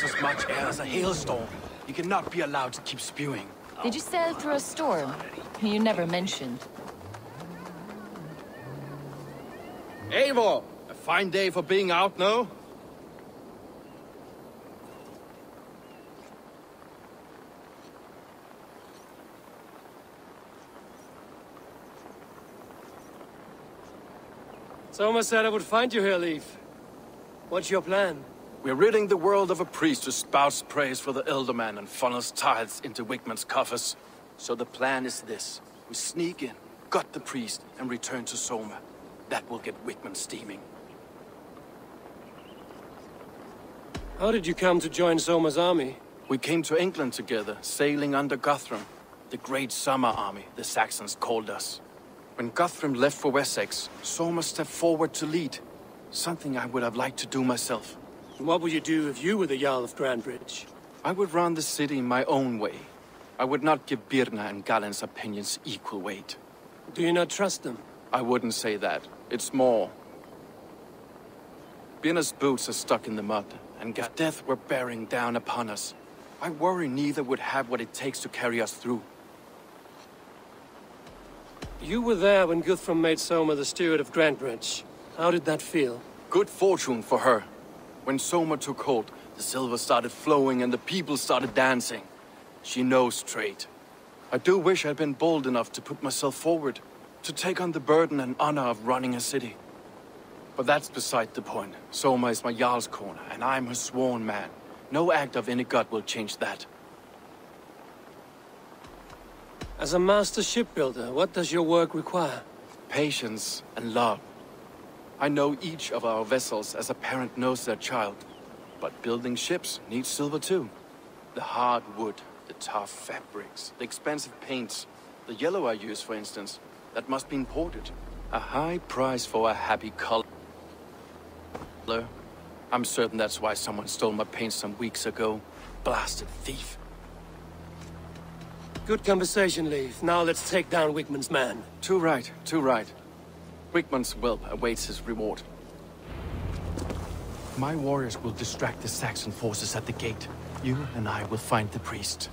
blows as much air as a hailstorm. You cannot be allowed to keep spewing. Did you sail through a storm? You never mentioned. Eivor! A fine day for being out, no? Soma said I would find you here, Leif. What's your plan? We're ridding the world of a priest who spouts praise for the Ealdorman and funnels tithes into Wigmund's coffers. So the plan is this. We sneak in, gut the priest, and return to Soma. That will get Wigmund steaming. How did you come to join Soma's army? We came to England together, sailing under Guthrum. The Great Summer Army, the Saxons called us. When Guthrum left for Wessex, Soma stepped forward to lead. Something I would have liked to do myself. What would you do if you were the Jarl of Grantebridge? I would run the city my own way. I would not give Birna and Galinn's opinions equal weight. Do you not trust them? I wouldn't say that. It's more. Birna's boots are stuck in the mud, and if death were bearing down upon us. I worry neither would have what it takes to carry us through. You were there when Guthrum made Soma the steward of Grantebridge. How did that feel? Good fortune for her. When Soma took hold, the silver started flowing and the people started dancing. She knows trade. I do wish I'd been bold enough to put myself forward, to take on the burden and honor of running a city. But that's beside the point. Soma is my Jarlskona, and I'm her sworn man. No act of any god will change that. As a master shipbuilder, what does your work require? Patience and love. I know each of our vessels as a parent knows their child. But building ships needs silver too. The hard wood, the tough fabrics, the expensive paints, the yellow I use, for instance, that must be imported. A high price for a happy color. I'm certain that's why someone stole my paint some weeks ago. Blasted thief. Good conversation, Leif. Now let's take down Wigmund's man. Too right, too right. Wigmund's whelp awaits his reward. My warriors will distract the Saxon forces at the gate. You and I will find the priest.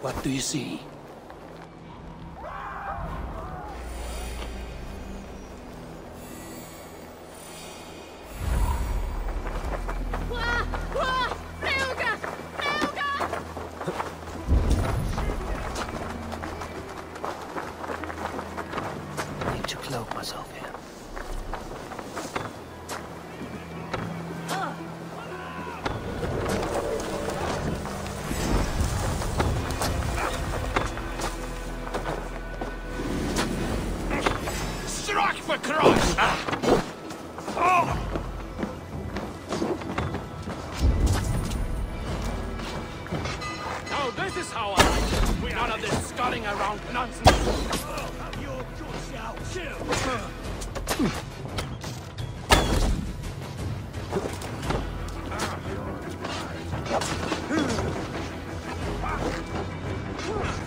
What do you see? Ah!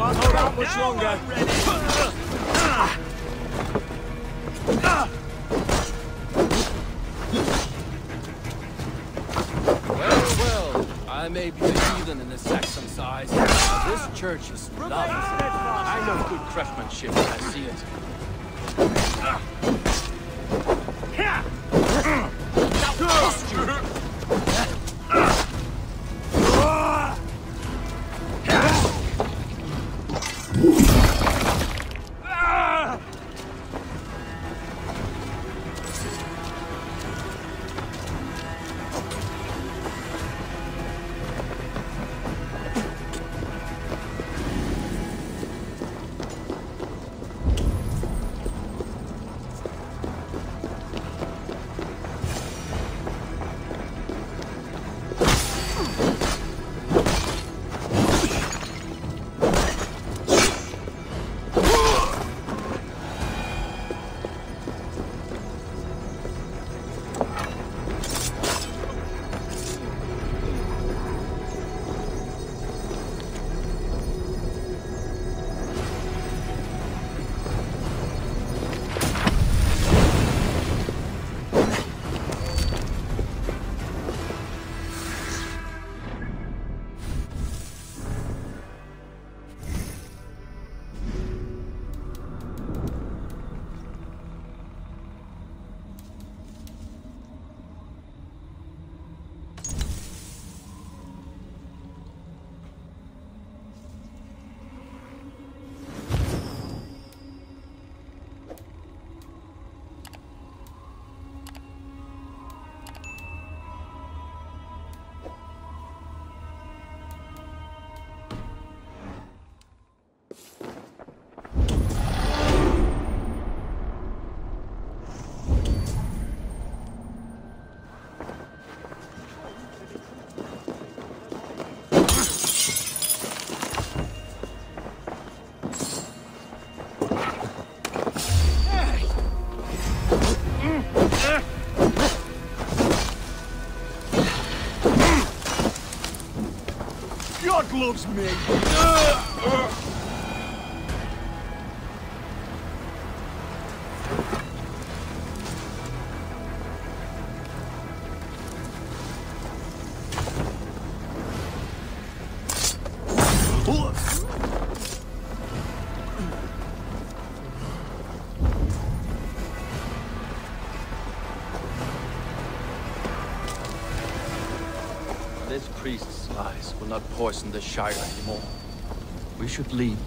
Can't hold out much longer. Well, well, I may be a heathen in the Saxon size, but this church is lovely. I know good craftsmanship when I see it. God loves This priest's lies will not poison the Shire anymore. We should leave.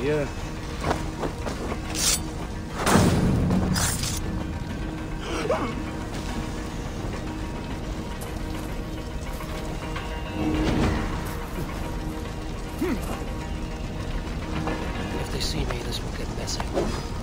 Yeah. they this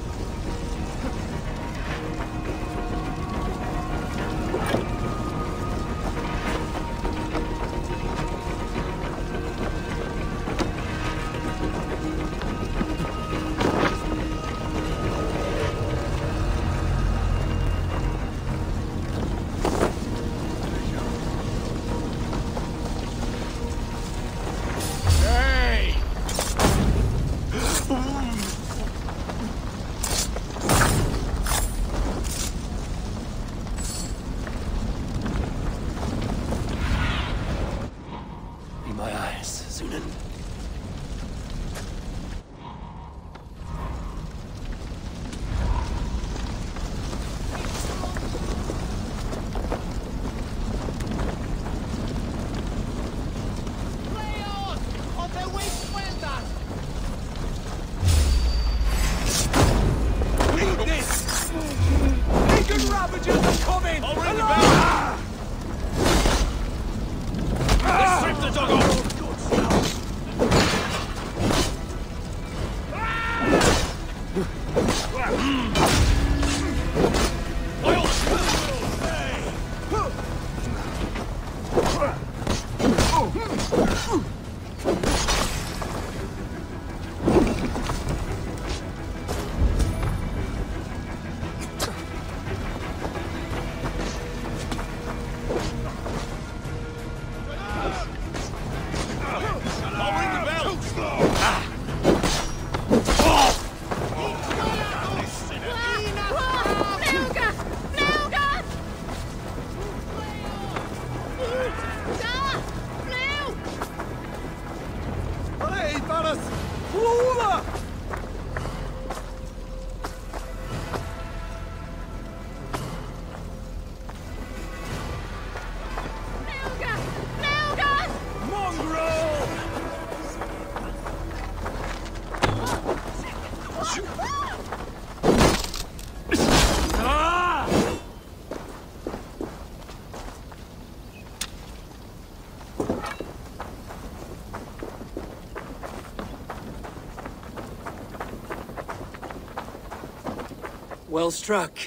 Well struck.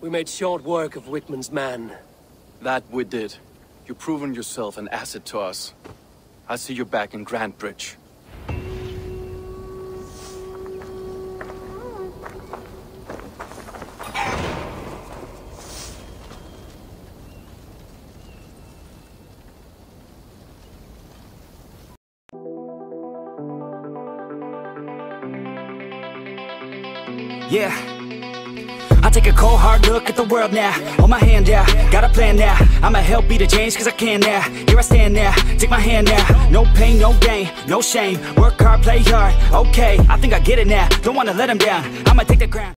We made short work of Wigmund's man. That we did. You've proven yourself an asset to us. I see you back in Grantebridge. Yeah. Take a cold hard look at the world now. Hold my hand out, got a plan now. I'ma help be the change cause I can now. Here I stand now, take my hand now. No pain, no gain, no shame. Work hard, play hard. Okay, I think I get it now. Don't wanna let them down. I'ma take the ground.